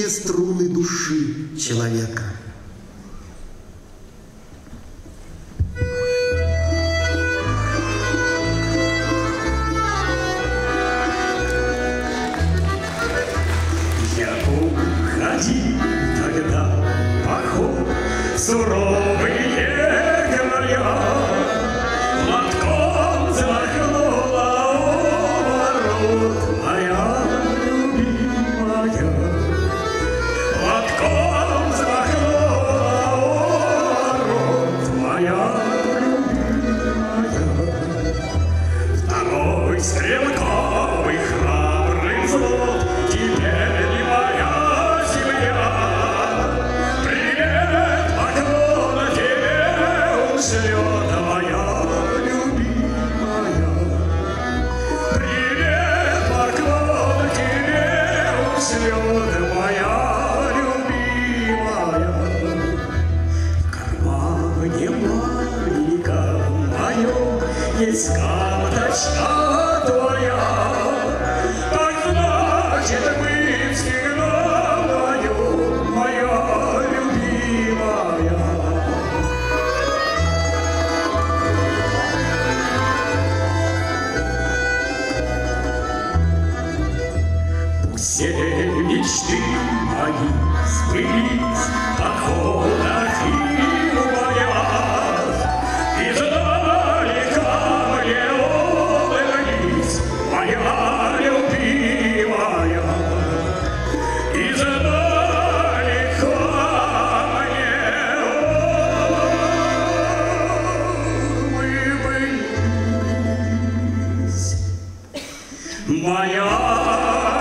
тонкие струны души человека. Я уходи тогда поход суровые моя любимая. Привет, поклон тебе моя любимая. В кармане маленьком моем есть карточка Все мечты мои сбылись в походах и в боях. Издалека мне улыбнись, моя любимая. и Издалека мне улыбнись, моя